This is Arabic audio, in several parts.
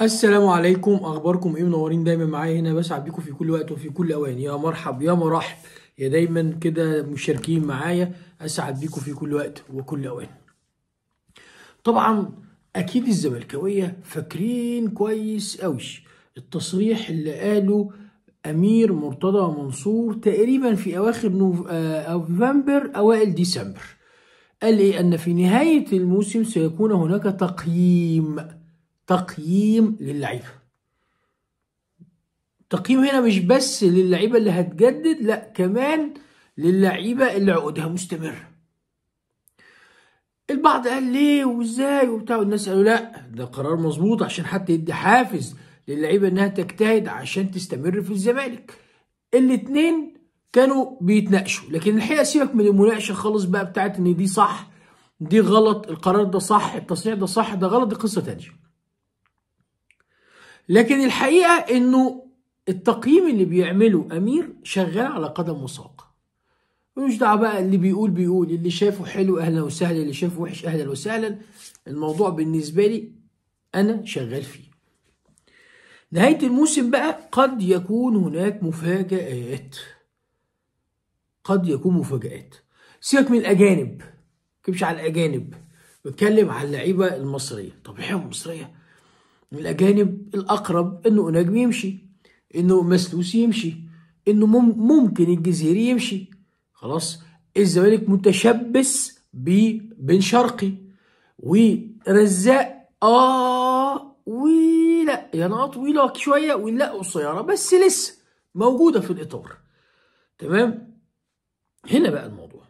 السلام عليكم. أخباركم إيه؟ منورين دايما معايا هنا. بسعد بيكم في كل وقت وفي كل أوان. يا مرحب يا مرحب. يا دايما كده مشاركين معايا. أسعد بيكم في كل وقت وكل أوان. طبعا أكيد الزملكاوية فاكرين كويس قوي التصريح اللي قاله أمير مرتضى منصور تقريبا في أواخر آه، نوفمبر أوائل ديسمبر. قال إيه؟ أن في نهاية الموسم سيكون هناك تقييم. تقييم للعيبة. تقييم هنا مش بس للعيبة اللي هتجدد لا كمان للعيبة اللي عقودها مستمر. البعض قال ليه وإزاي وبتاع والناس قالوا لا ده قرار مظبوط عشان حتى يدي حافز للعيبة إنها تجتهد عشان تستمر في الزمالك. الاتنين كانوا بيتناقشوا لكن الحقيقة سيبك من المناقشة خالص بقى بتاعت إن دي صح دي غلط القرار ده صح التصنيع ده صح ده غلط دي قصة تانية. لكن الحقيقة إنه التقييم اللي بيعمله أمير شغال على قدم وساق. ملوش دعوة بقى اللي بيقول بيقول اللي شافه حلو أهلا وسهلا اللي شافه وحش أهلا وسهلا. الموضوع بالنسبة لي أنا شغال فيه. نهاية الموسم بقى قد يكون هناك مفاجآت. قد يكون مفاجآت. سيبك من الأجانب. كيفش على الأجانب. بتكلم على اللعيبة المصرية. طب اللعيبه المصرية الأجانب الأقرب إنه نجم يمشي إنه مسلوس يمشي مم- ممكن الجزيري يمشي. خلاص الزمالك متشبث ببن شرقي ورزاق آه ولا يعني طويله شوية ولا قصيره بس لسه موجودة في الإطار. تمام؟ هنا بقى الموضوع.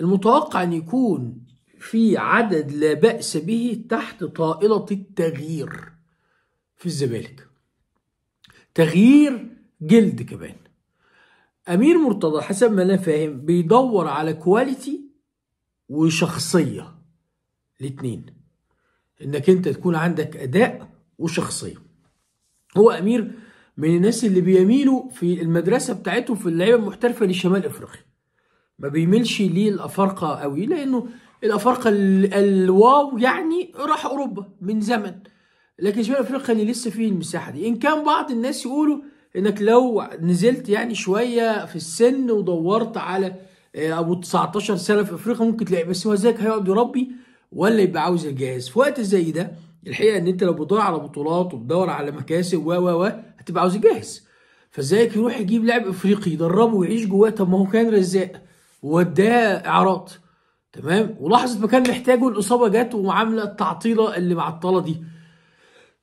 المتوقع أن يكون في عدد لا بأس به تحت طائلة التغيير. في الزمالك تغيير جلد كمان. أمير مرتضى حسب ما أنا فاهم بيدور على كواليتي وشخصية. الاتنين. إنك أنت تكون عندك أداء وشخصية. هو أمير من الناس اللي بيميلوا في المدرسة بتاعته في اللعيبة المحترفة لشمال أفريقيا. ما بيميلش للأفارقة قوي لأنه الافارقه ال- الواو يعني راح أوروبا من زمن. لكن شمال افريقيا اللي لسه فيه المساحة دي. إن كان بعض الناس يقولوا إنك لو نزلت يعني شوية في السن ودورت على آه، أبو 19 سنة في أفريقيا ممكن تلاقي بس هو ذاك هيقعد يربي ولا يبقى عاوز الجهاز. في وقت زي ده الحقيقة إن أنت لو بتدور على بطولات وبتدور على مكاسب و و و هتبقى عاوز الجهاز. فازيك يروح يجيب لاعب أفريقي يدربه ويعيش جواه؟ طب ما هو كان رزاق ووداه اعراض تمام؟ ولحظه ما كان محتاجه الإصابة جت وعاملة التعطيلة اللي معطلة دي.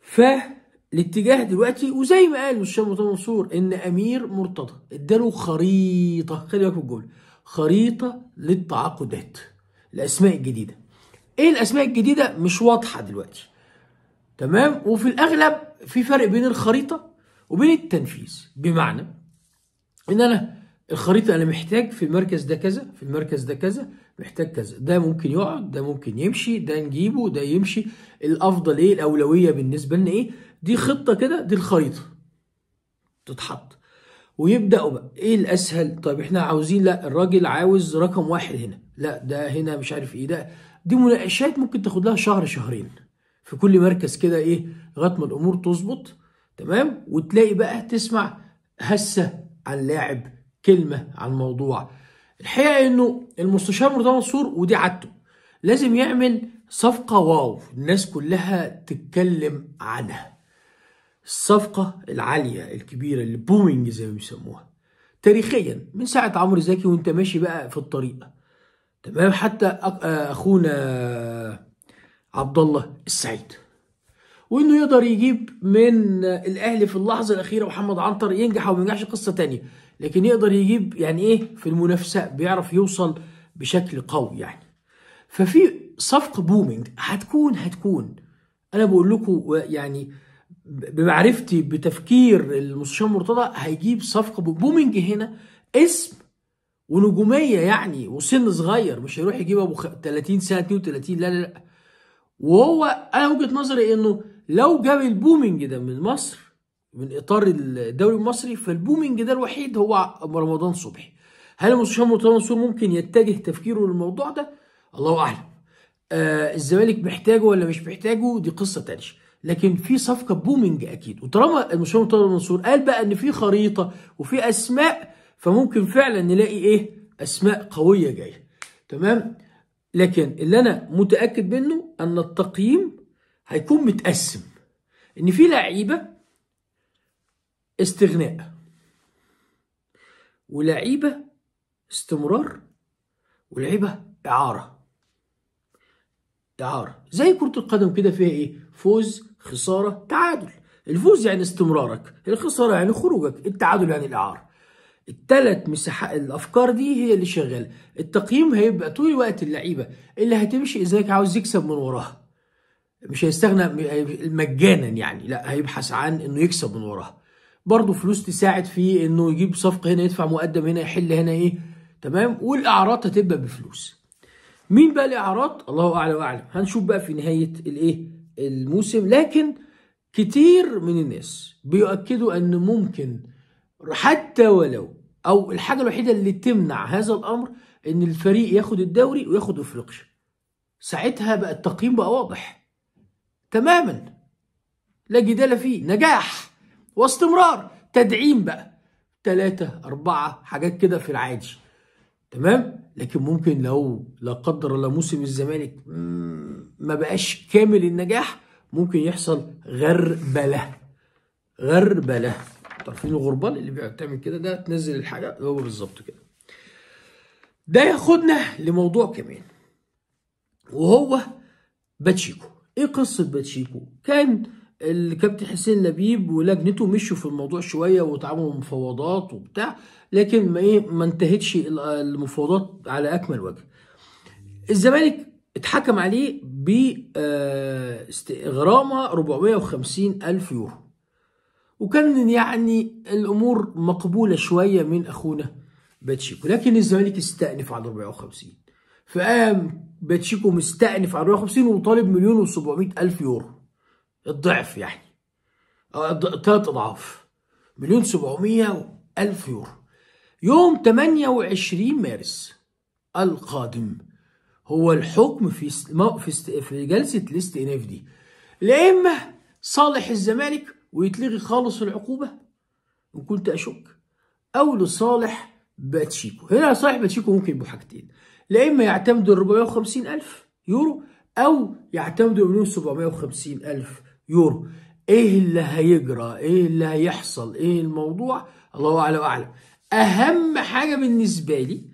فالاتجاه دلوقتي وزي ما قال الشيخ مرتضى منصور إن أمير مرتضى إداله خريطة خلي بالك من الجملة خريطة للتعاقدات الأسماء الجديدة. إيه الأسماء الجديدة؟ مش واضحة دلوقتي. تمام؟ وفي الأغلب في فرق بين الخريطة وبين التنفيذ. بمعنى إن أنا الخريطة أنا محتاج في المركز ده كذا في المركز ده كذا محتاج كذا. ده ممكن يقعد ده ممكن يمشي ده نجيبه ده يمشي. الأفضل إيه؟ الأولوية بالنسبة لنا إيه؟ دي خطة كده دي الخريطة. تتحط. ويبدأوا بقى. إيه الأسهل؟ طيب إحنا عاوزين لا الراجل عاوز رقم واحد هنا. لا ده هنا مش عارف إيه ده. دي مناقشات ممكن تاخد لها شهر شهرين. في كل مركز كده إيه؟ لغاية ما الأمور تظبط. تمام؟ وتلاقي بقى تسمع هسة عن لاعب كلمة عن موضوع. الحقيقة إنه المستشار مرتضى منصور ودي عادته. لازم يعمل صفقة واو. الناس كلها تتكلم عنها. الصفقة العالية الكبيرة اللي booming زي ما بيسموها. تاريخيا من ساعة عمرو زكي وأنت ماشي بقى في الطريق تمام؟ حتى أك- أخونا عبد الله السعيد. وإنه يقدر يجيب من الأهلي في اللحظة الأخيرة محمد عنتر ينجح أو ما ينجحش قصة تانية. لكن يقدر يجيب يعني إيه في المنافسة بيعرف يوصل بشكل قوي يعني. ففي صفقة booming هتكون هتكون. أنا بقول لكم يعني بمعرفتي بتفكير المستشار مرتضى هيجيب صفقة booming هنا اسم ونجومية يعني وسن صغير مش هيروح يجيب أبو خ- 30 سنة 32 لا لا لا. وهو أنا وجهة نظري إنه لو جاب ال booming ده من مصر من إطار الدوري المصري فال booming ده الوحيد هو رمضان صبحي. هل المستشار مرتضى منصور ممكن يتجه تفكيره للموضوع ده؟ الله أعلم. آه الزمالك محتاجه ولا مش محتاجه؟ دي قصة تانية. لكن في صفقة بومينج أكيد. وطالما المستشار مرتضى منصور قال بقى إن في خريطة وفي أسماء فممكن فعلا نلاقي إيه؟ أسماء قوية جاية. تمام؟ لكن اللي أنا متأكد منه أن التقييم هيكون متقسم. إن في لعيبة استغناء. ولعيبة استمرار ولعيبة إعارة. إعارة. زي كرة القدم كده فيها إيه؟ فوز خسارة تعادل. الفوز يعني استمرارك الخسارة يعني خروجك التعادل يعني الإعارة. الثلاث مساحات الأفكار دي هي اللي شغاله التقييم هيبقى طول الوقت اللعيبة. اللي هتمشي إزيك عاوز يكسب من وراها مش هيستغنى مجانا يعني لا هيبحث عن إنه يكسب من وراها برضه فلوس تساعد في إنه يجيب صفقة هنا يدفع مقدم هنا يحل هنا إيه؟ تمام؟ والإعارات هتبقى بفلوس. مين بقى الاعارات الله اعلى وأعلم. هنشوف بقى في نهاية الإيه؟ الموسم. لكن كتير من الناس بيؤكدوا إن ممكن حتى ولو أو الحاجة الوحيدة اللي تمنع هذا الأمر إن الفريق ياخد الدوري وياخد أفريقيا. ساعتها بقى التقييم بقى واضح تماما. لا جدال فيه. نجاح. واستمرار. تدعيم بقى. ثلاثة أربعة حاجات كده في العادي. تمام؟ لكن ممكن لو لا قدر الله موسم الزمالك ما بقاش كامل النجاح ممكن يحصل غربلة. غربلة. عارفين الغربال اللي بتعمل كده ده؟ تنزل الحاجة هو بالظبط كده. ده ياخدنا لموضوع كمان. وهو باتشيكو. إيه قصة باتشيكو؟ كان الكابتن حسين لبيب ولجنته مشوا في الموضوع شوية واتعاملوا مفاوضات وبتاع لكن ما إيه ما انتهتش المفاوضات على أكمل وجه. الزمالك اتحكم عليه بغرامه 450 ألف يورو. وكان يعني الأمور مقبولة شوية من أخونا باتشيكو لكن الزمالك استأنف على 450 فقام باتشيكو مستأنف على 450 وطالب مليون و700 ألف يورو الضعف يعني. ثلاث أضعاف. مليون سبعمية الف يورو. يوم 28 مارس القادم هو الحكم في في في جلسة الاستئناف دي. لا إما لصالح الزمالك ويتلغي خالص العقوبة إن كنت أشك أو لصالح باتشيكو. هنا صالح باتشيكو ممكن يبقوا حاجتين. لا إما يعتمدوا 450 ألف يورو أو يعتمدوا مليون 750 ألف يورو. إيه اللي هيجرى؟ إيه اللي هيحصل؟ إيه الموضوع؟ الله اعلم وأعلم. أهم حاجة بالنسبة لي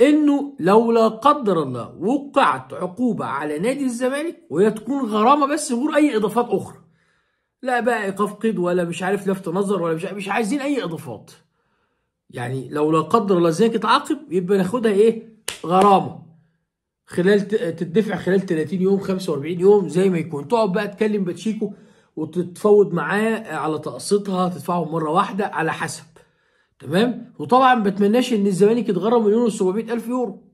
إنه لو لا قدر الله وقعت عقوبة على نادي الزمالك وهي تكون غرامة بس غير أي إضافات أخرى. لا بقى ايقاف قيد ولا مش عارف لفت نظر ولا مش مش عايزين أي إضافات. يعني لو لا قدر الله الزمالك اتعاقب يبقى ناخدها إيه؟ غرامة. خلال تدفع خلال 30 يوم 45 يوم زي ما يكون. تقعد بقى تكلم باتشيكو وتتفاوض معاه على تقسيطها تدفعهم مرة واحدة على حسب. تمام؟ وطبعا ما بتمناش إن الزمالك يتغرم مليون و700 ألف يورو.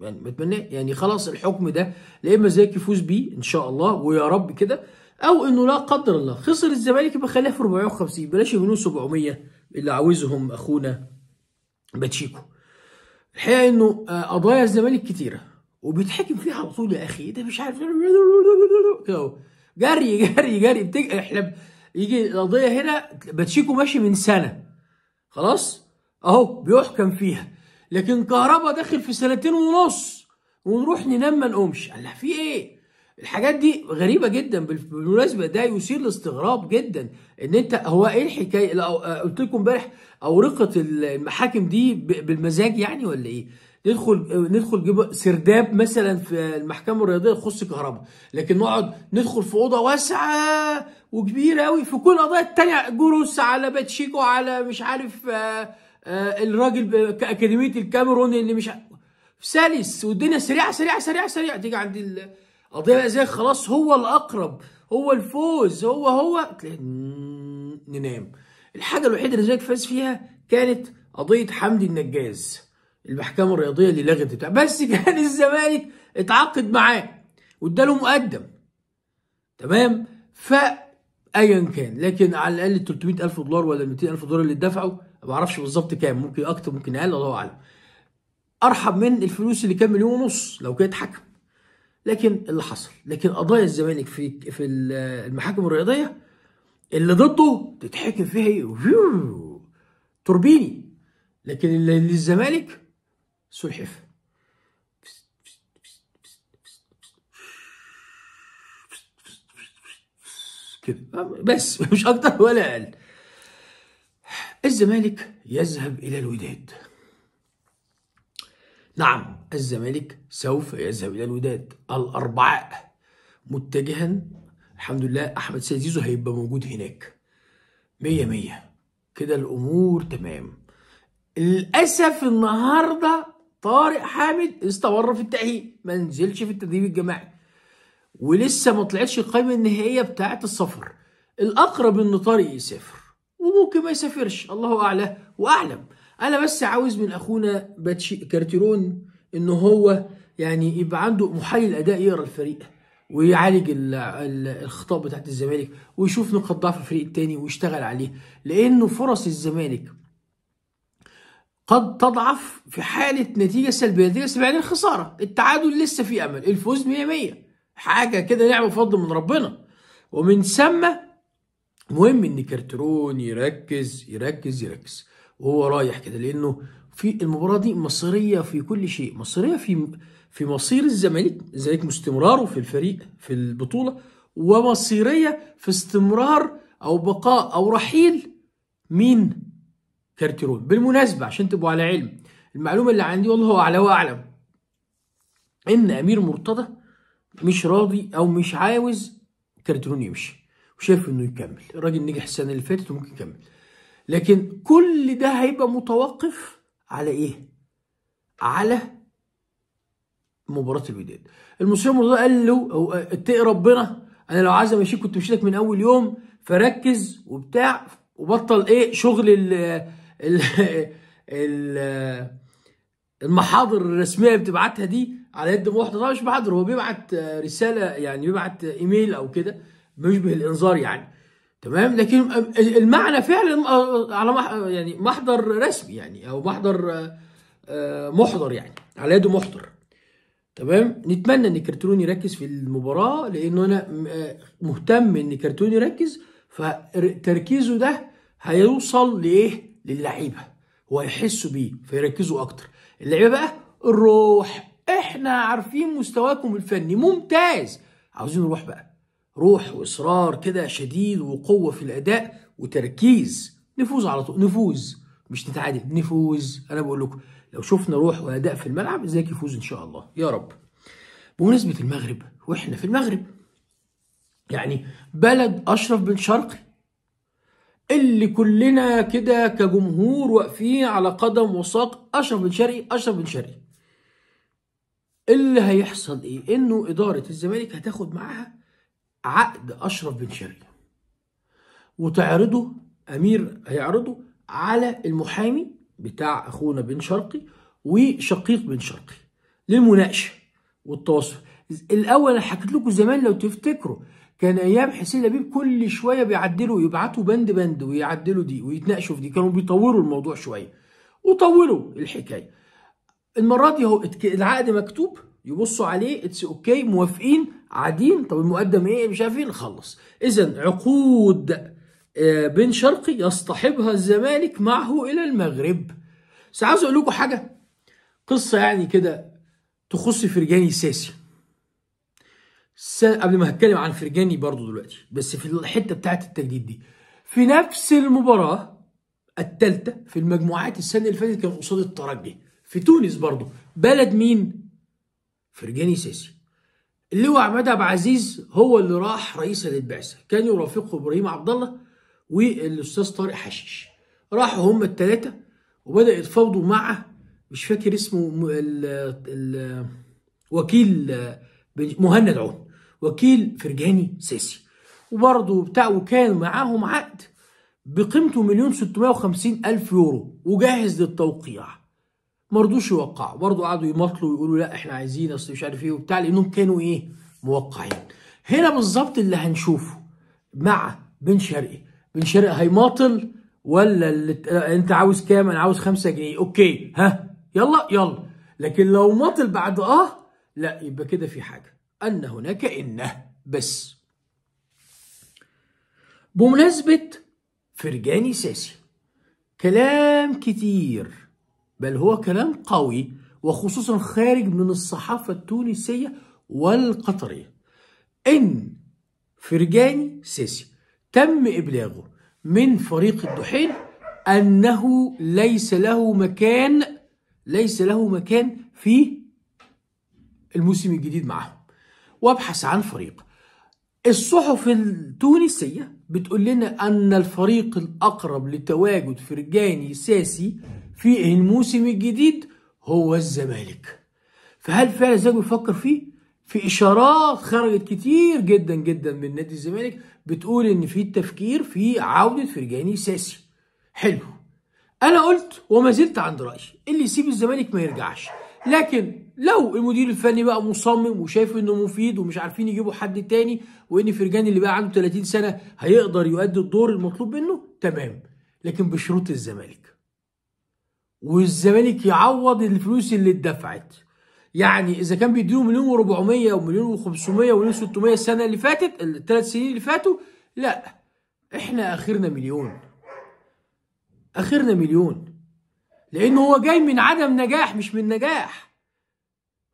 يعني بتمنى يعني خلاص الحكم ده لا إما الزمالك يفوز بيه إن شاء الله ويا رب كده أو إنه لا قدر الله. خسر الزمالك يبقى خليها في 450 بلاش مليون 700 اللي عاوزهم أخونا باتشيكو. الحقيقة إنه قضايا الزمالك كتيرة. وبيتحكم فيها على طول يا أخي. ده مش عارف. كده جري جري جري. بتج... إحنا يجي القضية هنا باتشيكو ماشي من سنة. خلاص؟ أهو بيحكم فيها. لكن كهربا داخل في سنتين ونص. ونروح ننام ما نقومش. الله في إيه؟ الحاجات دي غريبة جدا. بالمناسبة ده يثير الاستغراب جدا. إن أنت هو إيه الحكاية؟ قلت لكم امبارح أورقة المحاكم دي بالمزاج يعني ولا إيه؟ ندخل ندخل جيب سرداب مثلا في المحكمة الرياضية تخص كهرباء. لكن نقعد ندخل في أوضة واسعة وكبيرة قوي في كل القضايا التانية جروس على باتشيكو على مش عارف آآ آآ الراجل أكاديمية الكاميرون اللي مش سلس والدنيا سريعة سريعة سريعة سريعة. تيجي عند القضية بقى زي خلاص هو الأقرب هو الفوز هو هو. تلاقي ننام. الحاجة الوحيدة اللي زيك فاز فيها كانت قضية حمدي النجاز. المحكمة الرياضية اللي لغت بتاع بس كان الزمالك اتعاقد معاه واداله مقدم. تمام؟ ف ايا كان لكن على الأقل 300 ألف دولار ولا 200 ألف دولار اللي اتدفعوا ما أعرفش بالظبط كام ممكن أكتر ممكن أقل الله أعلم. أرحب من الفلوس اللي كان مليون ونص لو كانت حكم. لكن اللي حصل لكن قضايا الزمالك في في المحاكم الرياضية اللي ضده تتحكم فيها توربيني. لكن اللي للزمالك سلحفه كده بس مش أكتر ولا أقل. الزمالك يذهب إلى الوداد. نعم الزمالك سوف يذهب إلى الوداد. الأربعاء متجها الحمد لله أحمد سيد زيزو هيبقى موجود هناك. مية مية. كده الأمور تمام. للأسف النهارده طارق حامد استمر في التأهيل. ما نزلش في التدريب الجماعي. ولسه ما طلعتش القائمه النهائية بتاعه السفر الأقرب إن طارق يسافر. وممكن ما يسافرش. الله أعلى وأعلم. أنا بس عاوز من أخونا باتشي كارتيرون إن هو يعني يبقى عنده محلل اداء يقرأ الفريق ويعالج الخطاب بتاعت الزمالك ويشوف نقاط ضعف الفريق التاني ويشتغل عليه. لأنه فرص الزمالك قد تضعف في حالة نتيجة سلبية. نتيجة سلبية يعني الخسارة التعادل لسه في أمل. الفوز 100 100 حاجة كده نعمة فضل من ربنا. ومن ثم مهم إن كارترون يركز يركز يركز. وهو رايح كده لأنه في المباراة دي مصيرية في كل شيء. مصيرية في في مصير الزمالك. الزمالك استمراره في الفريق في البطولة. ومصيرية في استمرار أو بقاء أو رحيل مين كارتيرون بالمناسبة عشان تبقوا على علم المعلومة اللي عندي والله أعلى وأعلم. إن أمير مرتضى مش راضي أو مش عاوز كارتيرون يمشي وشايف إنه يكمل. الراجل نجح السنة اللي فاتت وممكن يكمل. لكن كل ده هيبقى متوقف على إيه؟ على مباراة الوداد. المصري مرتضى قال له اتقي ربنا أنا لو عايز أمشيك كنت مشيتك من أول يوم فركز وبتاع وبطل إيه؟ شغل المحاضر الرسمية بتبعتها دي على يد محضر طبعا مش محاضر هو بيبعت رسالة يعني بيبعت إيميل أو كده بيشبه الإنذار يعني. تمام؟ لكن المعنى فعلا على يعني محضر رسمي يعني أو محضر محضر يعني على يده محضر. تمام؟ نتمنى إن كرتون يركز في المباراة لأنه أنا مهتم إن كرتون يركز فتركيزه ده هيوصل لإيه؟ للعيبة. وهيحسوا بيه فيركزوا أكتر. اللعيبة بقى الروح. إحنا عارفين مستواكم الفني. ممتاز. عاوزين نروح بقى. روح وإصرار كده شديد وقوة في الأداء وتركيز. نفوز على طول. نفوز. مش نتعادل. نفوز. أنا بقول لكم لو شفنا روح وأداء في الملعب ازيك يفوز إن شاء الله. يا رب. بمناسبة المغرب وإحنا في المغرب. يعني بلد أشرف بن شرقي اللي كلنا كده كجمهور واقفين على قدم وساق أشرف بن شرقي أشرف بن شرقي. اللي هيحصل إيه؟ إنه إدارة الزمالك هتاخد معاها عقد أشرف بن شرقي. وتعرضه أمير هيعرضه على المحامي بتاع أخونا بن شرقي وشقيق بن شرقي للمناقشة والتواصل. الأول أنا حكيت لكم زمان لو تفتكروا كان أيام حسين لبيب كل شوية بيعدلوا يبعتوا بند بند ويعدلوا دي ويتناقشوا في دي. كانوا بيطوروا الموضوع شوية. وطولوا الحكاية. المره دي اهو العقد مكتوب يبصوا عليه it's okay موافقين قاعدين طب المقدم إيه مش عارفين نخلص اذا عقود بن شرقي يصطحبها الزمالك معه إلى المغرب. بس عاوز أقول لكم حاجة. قصة يعني كده تخص فرجاني قبل ما هتكلم عن فرجاني برضو دلوقتي بس في الحتة بتاعت التجديد دي. في نفس المباراة الثالثه في المجموعات السنة اللي فاتت كان قصاد الترجي. في تونس برضو. بلد مين؟ فرجاني ساسي. اللواء عماد عبد العزيز هو اللي راح رئيسا للبعثه كان يرافقه إبراهيم عبد الله والأستاذ طارق حشيش. راحوا هم الثلاثه وبدا يتفاوضوا مع مش فاكر اسمه ال ال وكيل مهند عون. وكيل فرجاني ساسي. وبرضه بتاع وكان معاهم عقد بقيمته مليون 650 ألف يورو وجاهز للتوقيع. ما رضوش يوقعوا. برضه قعدوا يمطلوا ويقولوا لا إحنا عايزين أصل مش عارف إيه وبتاع لأنهم كانوا إيه؟ موقعين. هنا بالظبط اللي هنشوفه مع بن شرقي. بن شرقي هيماطل ولا اللي أنت عاوز كام؟ أنا عاوز خمسة جنيه. أوكي ها؟ يلا يلا. لكن لو ماطل بعد آه لا يبقى كده في حاجة. أن هناك إنه. بس. بمناسبة فرجاني ساسي كلام كتير بل هو كلام قوي وخصوصا خارج من الصحافة التونسية والقطرية. إن فرجاني ساسي تم إبلاغه من فريق الدحيل أنه ليس له مكان ليس له مكان في الموسم الجديد معهم وابحث عن فريق. الصحف التونسية بتقول لنا أن الفريق الأقرب لتواجد فرجاني ساسي في الموسم الجديد هو الزمالك. فهل فعلا الزمالك بيفكر فيه؟ في إشارات خرجت كتير جدا جدا من نادي الزمالك بتقول إن في التفكير في عودة فرجاني ساسي. حلو. أنا قلت وما زلت عند رأيي اللي يسيب الزمالك ما يرجعش. لكن لو المدير الفني بقى مصمم وشايف انه مفيد ومش عارفين يجيبوا حد تاني وان فرجاني اللي بقى عنده 30 سنة هيقدر يؤدي الدور المطلوب منه تمام. لكن بشروط الزمالك. والزمالك يعوض الفلوس اللي اتدفعت. يعني إذا كان بيديله مليون و400 أو مليون و500 ومليون 600 السنة اللي فاتت الثلاث سنين اللي فاتوا لا. إحنا أخرنا مليون. أخرنا مليون. لأنه هو جاي من عدم نجاح مش من نجاح.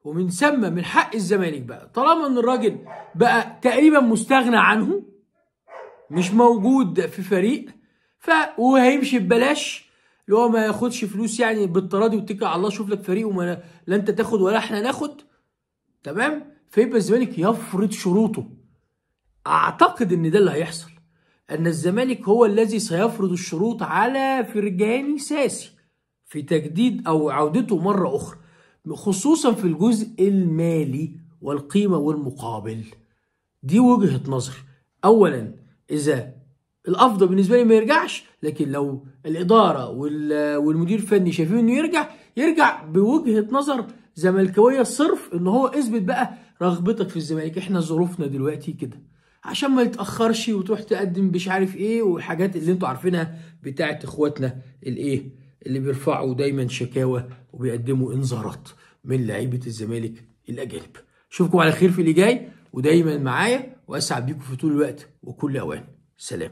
ومن ثم من حق الزمالك بقى. طالما إن الراجل بقى تقريبا مستغنى عنه مش موجود في فريق ف وهيمشي ببلاش اللي هو ما ياخدش فلوس يعني بالتراضي واتكل على الله شوف لك فريق وما لا انت تاخد ولا إحنا ناخد. تمام؟ فيبقى الزمالك يفرض شروطه. أعتقد إن ده اللي هيحصل. إن الزمالك هو الذي سيفرض الشروط على فرجاني ساسي. في تجديد أو عودته مرة أخرى خصوصا في الجزء المالي والقيمة والمقابل. دي وجهة نظري اولا إذا الأفضل بالنسبة لي ما يرجعش لكن لو الإدارة والمدير الفني شايفين إنه يرجع يرجع بوجهة نظر زملكاوية صرف إن هو اثبت بقى رغبتك في الزمالك. إحنا ظروفنا دلوقتي كده. عشان ما يتأخرش وتروح تقدم مش عارف إيه والحاجات اللي أنتوا عارفينها بتاعت إخواتنا الإيه اللي بيرفعوا دايما شكاوى وبيقدموا انذارات من لعيبة الزمالك الأجانب. أشوفكم على خير في اللي جاي ودايما معايا وأسعد بيكم في طول الوقت وكل أوان. سلام.